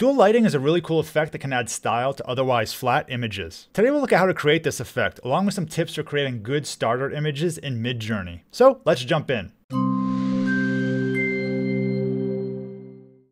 Dual lighting is a really cool effect that can add style to otherwise flat images. Today we'll look at how to create this effect, along with some tips for creating good starter images in Midjourney. So let's jump in.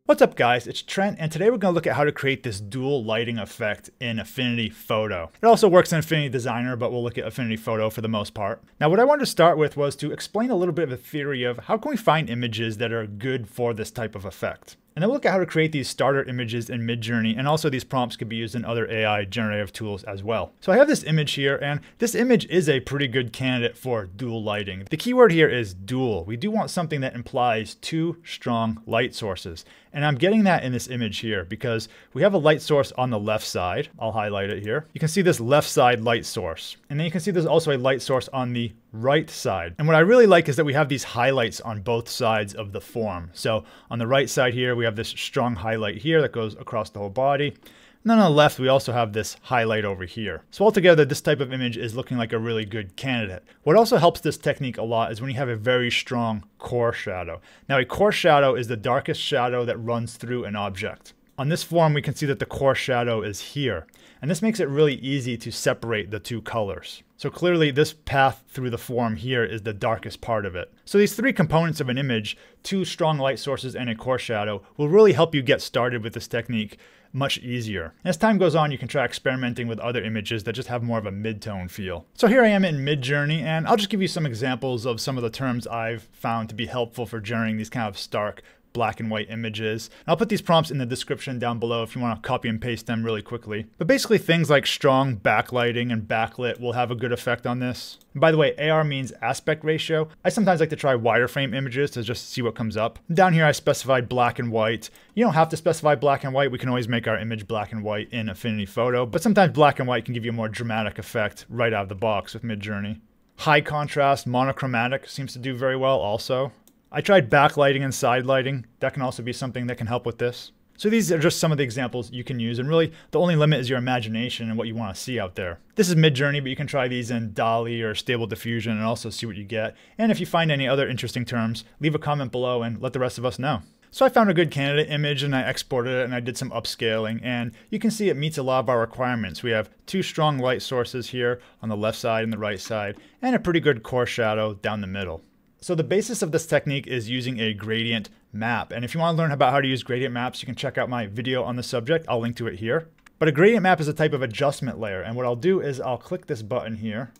What's up guys, it's Trent and today we're going to look at how to create this dual lighting effect in Affinity Photo. It also works in Affinity Designer but we'll look at Affinity Photo for the most part. Now what I wanted to start with was to explain a little bit of a theory of how can we find images that are good for this type of effect. And then we'll look at how to create these starter images in Midjourney, and also these prompts could be used in other AI generative tools as well. So I have this image here, and this image is a pretty good candidate for dual lighting. The keyword here is dual. We do want something that implies two strong light sources. And I'm getting that in this image here because we have a light source on the left side. I'll highlight it here. You can see this left side light source. And then you can see there's also a light source on the right side. And what I really like is that we have these highlights on both sides of the form. So on the right side here, we have this strong highlight here that goes across the whole body. And then on the left, we also have this highlight over here. So altogether, this type of image is looking like a really good candidate. What also helps this technique a lot is when you have a very strong core shadow. Now a core shadow is the darkest shadow that runs through an object. On this form, we can see that the core shadow is here. And this makes it really easy to separate the two colors. So clearly this path through the form here is the darkest part of it. So these three components of an image, two strong light sources and a core shadow, will really help you get started with this technique much easier. As time goes on, you can try experimenting with other images that just have more of a mid-tone feel. So here I am in Midjourney, and I'll just give you some examples of some of the terms I've found to be helpful for generating these kind of stark black and white images. I'll put these prompts in the description down below if you want to copy and paste them really quickly. But basically things like strong backlighting and backlit will have a good effect on this. And by the way, AR means aspect ratio. I sometimes like to try wireframe images to just see what comes up. Down here I specified black and white. You don't have to specify black and white. We can always make our image black and white in Affinity Photo, but sometimes black and white can give you a more dramatic effect right out of the box with Midjourney. High contrast, monochromatic seems to do very well also. I tried backlighting and side lighting. That can also be something that can help with this. So these are just some of the examples you can use, and really the only limit is your imagination and what you want to see out there. This is Midjourney, but you can try these in DALL-E or Stable Diffusion and also see what you get. And if you find any other interesting terms, leave a comment below and let the rest of us know. So I found a good candidate image and I exported it and I did some upscaling and you can see it meets a lot of our requirements. We have two strong light sources here on the left side and the right side and a pretty good core shadow down the middle. So the basis of this technique is using a gradient map. And if you want to learn about how to use gradient maps, you can check out my video on the subject. I'll link to it here. But a gradient map is a type of adjustment layer. And what I'll do is I'll click this button here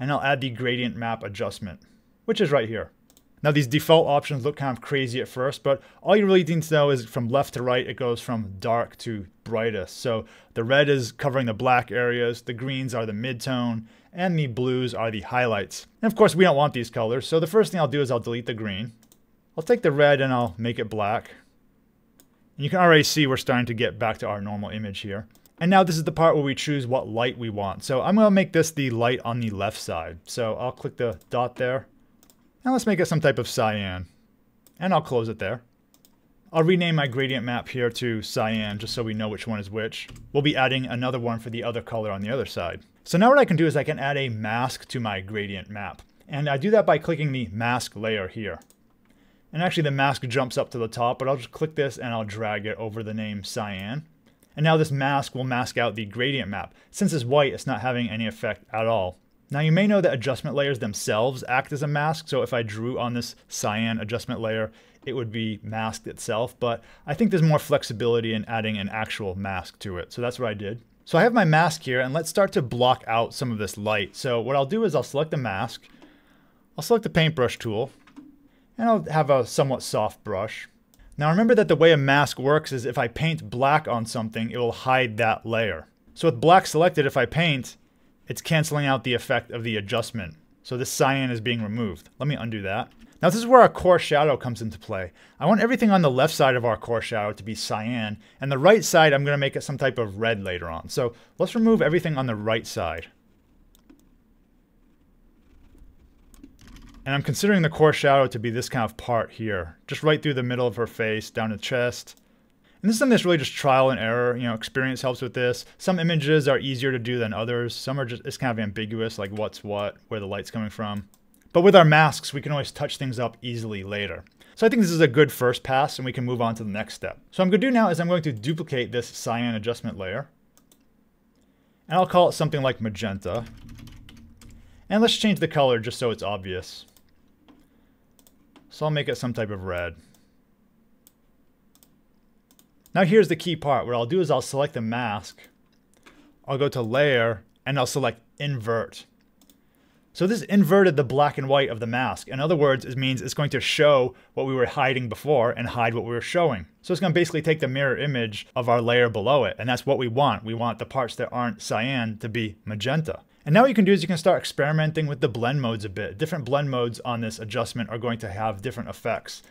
and I'll add the gradient map adjustment, which is right here. Now these default options look kind of crazy at first, but all you really need to know is from left to right, it goes from dark to brightest. So the red is covering the black areas, the greens are the midtone, and the blues are the highlights. And of course we don't want these colors, so the first thing I'll do is I'll delete the green. I'll take the red and I'll make it black. And you can already see we're starting to get back to our normal image here. And now this is the part where we choose what light we want. So I'm going to make this the light on the left side. So I'll click the dot there. And let's make it some type of cyan. And I'll close it there. I'll rename my gradient map here to cyan just so we know which one is which. We'll be adding another one for the other color on the other side. So now what I can do is I can add a mask to my gradient map. And I do that by clicking the mask layer here. And actually the mask jumps up to the top, but I'll just click this and I'll drag it over the name cyan. And now this mask will mask out the gradient map. Since it's white, it's not having any effect at all. Now you may know that adjustment layers themselves act as a mask, so if I drew on this cyan adjustment layer, it would be masked itself, but I think there's more flexibility in adding an actual mask to it, so that's what I did. So I have my mask here, and let's start to block out some of this light. So what I'll do is I'll select the mask, I'll select the paintbrush tool, and I'll have a somewhat soft brush. Now remember that the way a mask works is if I paint black on something, it will hide that layer. So with black selected, if I paint, it's canceling out the effect of the adjustment. So this cyan is being removed. Let me undo that. Now this is where our core shadow comes into play. I want everything on the left side of our core shadow to be cyan, and the right side I'm going to make it some type of red later on. So let's remove everything on the right side. And I'm considering the core shadow to be this kind of part here, just right through the middle of her face, down the chest, and this is something that's really just trial and error. You know, experience helps with this. Some images are easier to do than others. Some are just, it's kind of ambiguous, like what's what, where the light's coming from. But with our masks, we can always touch things up easily later. So I think this is a good first pass and we can move on to the next step. So I'm going to do now is I'm going to duplicate this cyan adjustment layer. And I'll call it something like magenta. And let's change the color just so it's obvious. So I'll make it some type of red. Now here's the key part. What I'll do is I'll select the mask. I'll go to layer and I'll select invert. So this inverted the black and white of the mask. In other words, it means it's going to show what we were hiding before and hide what we were showing. So it's going to basically take the mirror image of our layer below it. And that's what we want. We want the parts that aren't cyan to be magenta. And now what you can do is you can start experimenting with the blend modes a bit. Different blend modes on this adjustment are going to have different effects.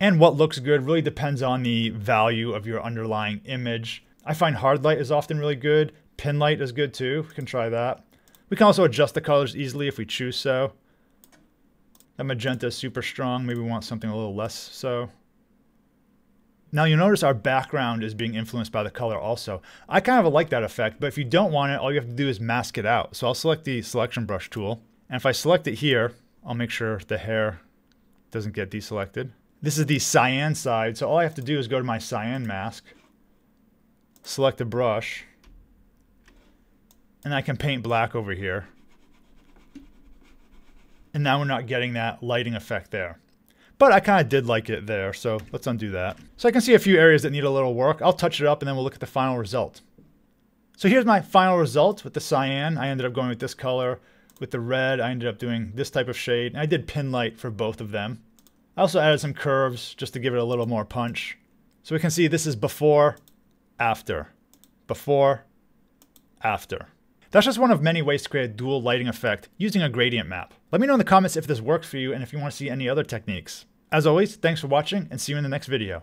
And what looks good really depends on the value of your underlying image. I find hard light is often really good. Pin light is good too. We can try that. We can also adjust the colors easily if we choose so. That magenta is super strong. Maybe we want something a little less so. Now you'll notice our background is being influenced by the color also. I kind of like that effect, but if you don't want it, all you have to do is mask it out. So I'll select the selection brush tool. And if I select it here, I'll make sure the hair doesn't get deselected. This is the cyan side, so all I have to do is go to my cyan mask, select a brush, and I can paint black over here. And now we're not getting that lighting effect there. But I kind of did like it there, so let's undo that. So I can see a few areas that need a little work. I'll touch it up and then we'll look at the final result. So here's my final result with the cyan. I ended up going with this color. With the red, I ended up doing this type of shade. And I did pin light for both of them. I also added some curves just to give it a little more punch. So we can see this is before, after. Before, after. That's just one of many ways to create a dual lighting effect using a gradient map. Let me know in the comments if this works for you and if you want to see any other techniques. As always, thanks for watching and see you in the next video.